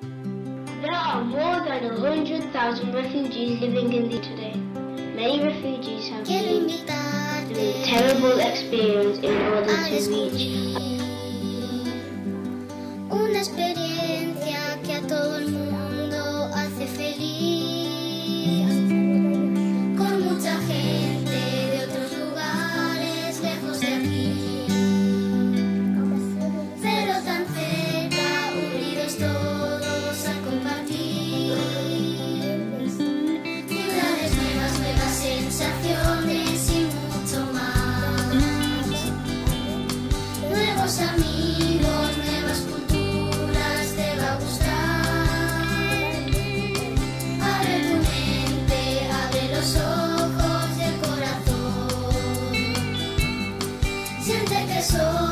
There are more than 100,000 refugees living in the today. Many refugees have been through terrible experience in order to reach Nuevas culturas te va a gustar. Abre tu mente, abre los ojos y el corazón. Siente que soy.